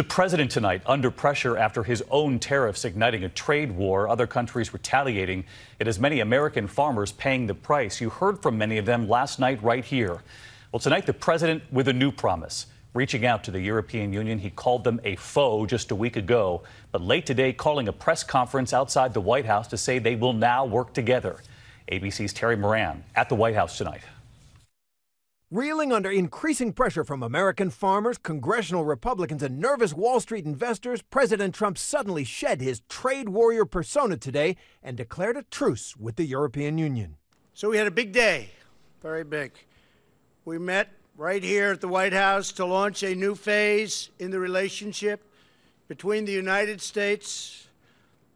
The president tonight under pressure after his own tariffs igniting a trade war, other countries retaliating. It has many American farmers paying the price. You heard from many of them last night right here. Well, tonight the president with a new promise. Reaching out to the European Union, he called them a foe just a week ago, but late today calling a press conference outside the White House to say they will now work together. ABC's Terry Moran at the White House tonight. Reeling under increasing pressure from American farmers, congressional Republicans, and nervous Wall Street investors, President Trump suddenly shed his trade warrior persona today and declared a truce with the European Union. So we had a big day, very big. We met right here at the White House to launch a new phase in the relationship between the United States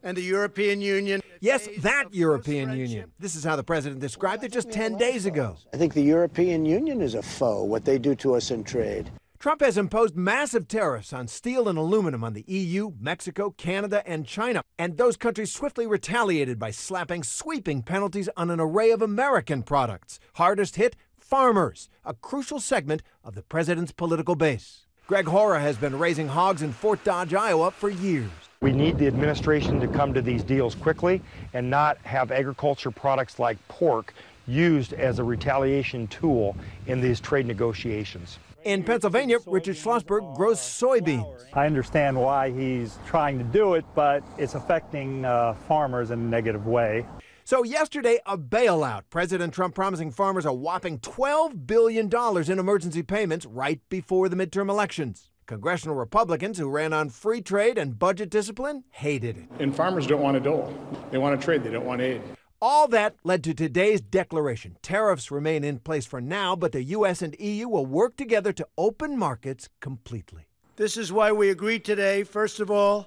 and the European Union. Yes, that European Union. This is how the president described it just 10 days ago. I think the European Union is a foe, what they do to us in trade. Trump has imposed massive tariffs on steel and aluminum on the EU, Mexico, Canada, and China. And those countries swiftly retaliated by slapping sweeping penalties on an array of American products. Hardest hit farmers, a crucial segment of the president's political base. Greg Hora has been raising hogs in Fort Dodge, Iowa for years. We need the administration to come to these deals quickly and not have agriculture products like pork used as a retaliation tool in these trade negotiations. In Pennsylvania, Richard Schlossberg grows soybeans. I understand why he's trying to do it, but it's affecting uh, farmers in a negative way. So, yesterday, a bailout. President Trump promising farmers a whopping $12 billion in emergency payments right before the midterm elections. Congressional Republicans who ran on free trade and budget discipline hated it. And farmers don't want a dole. They want to trade, they don't want aid. All that led to today's declaration. Tariffs remain in place for now, but the U.S. and EU will work together to open markets completely. This is why we agreed today, first of all,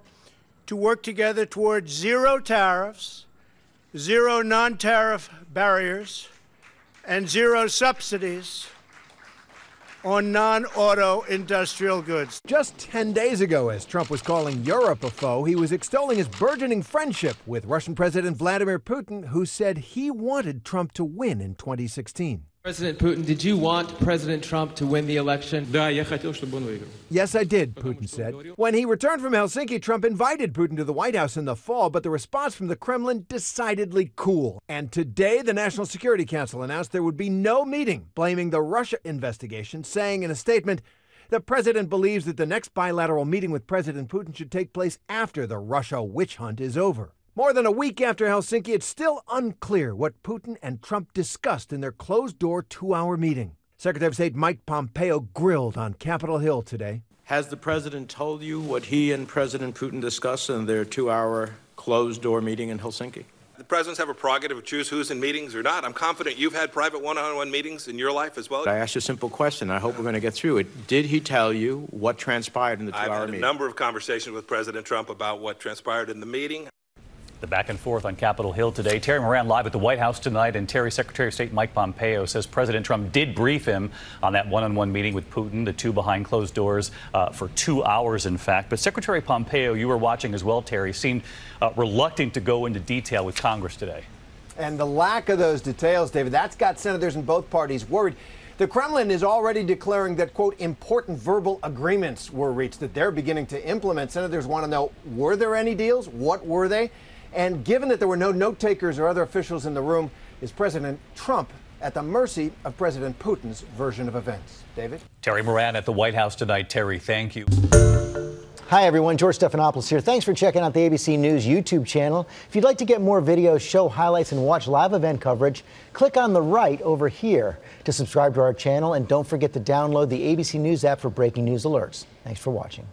to work together towards zero tariffs, zero non tariff barriers, and zero subsidies on non auto industrial goods. Just 10 days ago, as Trump was calling Europe a foe, he was extolling his burgeoning friendship with Russian President Vladimir Putin, who said he wanted Trump to win in 2016. President Putin, did you want President Trump to win the election? Yes, I did, Putin said. When he returned from Helsinki, Trump invited Putin to the White House in the fall, but the response from the Kremlin decidedly cool. And today, the National Security Council announced there would be no meeting, blaming the Russia investigation, saying in a statement, the president believes that the next bilateral meeting with President Putin should take place after the Russia witch hunt is over. More than a week after Helsinki, it's still unclear what Putin and Trump discussed in their closed door two hour meeting. Secretary of State Mike Pompeo grilled on Capitol Hill today. Has the president told you what he and President Putin discussed in their two hour closed door meeting in Helsinki? The presidents have a prerogative to choose who's in meetings or not. I'm confident you've had private one on one meetings in your life as well. I asked you a simple question. I hope we're going to get through it. Did he tell you what transpired in the two I've hour had a meeting? number of conversations with President Trump about what transpired in the meeting. The back and forth on Capitol Hill today. Terry Moran live at the White House tonight, and Terry Secretary of State Mike Pompeo says President Trump did brief him on that one-on-one meeting with Putin, the two behind closed doors, uh, for two hours, in fact. But Secretary Pompeo, you were watching as well, Terry, seemed uh, reluctant to go into detail with Congress today. And the lack of those details, David, that's got senators in both parties worried. The Kremlin is already declaring that, quote, important verbal agreements were reached that they're beginning to implement. Senators want to know were there any deals? What were they? And given that there were no note takers or other officials in the room, is President Trump at the mercy of President Putin's version of events? David? Terry Moran at the White House tonight. Terry, thank you. Hi, everyone. George Stephanopoulos here. Thanks for checking out the ABC News YouTube channel. If you'd like to get more videos, show highlights, and watch live event coverage, click on the right over here to subscribe to our channel. And don't forget to download the ABC News app for breaking news alerts. Thanks for watching.